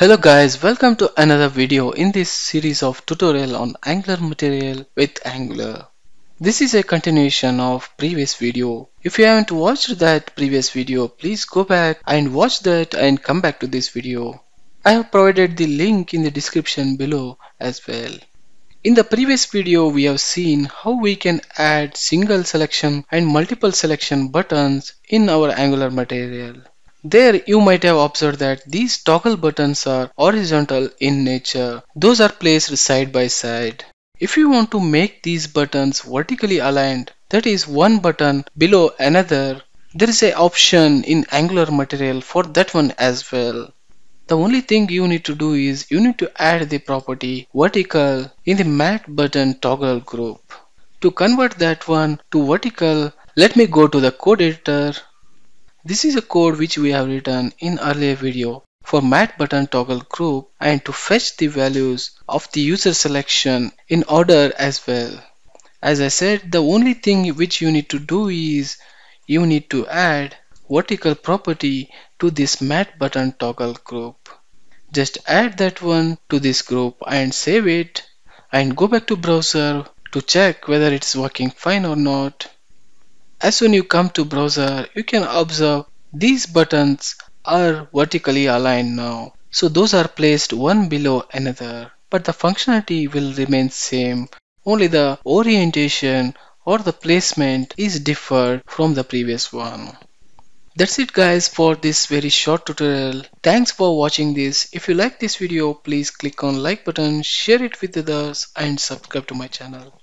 Hello guys, welcome to another video in this series of tutorial on Angular material with Angular. This is a continuation of previous video. If you haven't watched that previous video, please go back and watch that and come back to this video. I have provided the link in the description below as well. In the previous video, we have seen how we can add single selection and multiple selection buttons in our Angular material. There you might have observed that these toggle buttons are horizontal in nature. Those are placed side by side. If you want to make these buttons vertically aligned, that is one button below another, there is an option in Angular material for that one as well. The only thing you need to do is you need to add the property vertical in the mat button toggle group. To convert that one to vertical, let me go to the code editor this is a code which we have written in earlier video for mat button toggle group and to fetch the values of the user selection in order as well. As I said, the only thing which you need to do is you need to add vertical property to this mat button toggle group. Just add that one to this group and save it and go back to browser to check whether it's working fine or not. As soon you come to browser, you can observe these buttons are vertically aligned now. So those are placed one below another, but the functionality will remain same. Only the orientation or the placement is differed from the previous one. That's it guys for this very short tutorial. Thanks for watching this. If you like this video, please click on like button, share it with others and subscribe to my channel.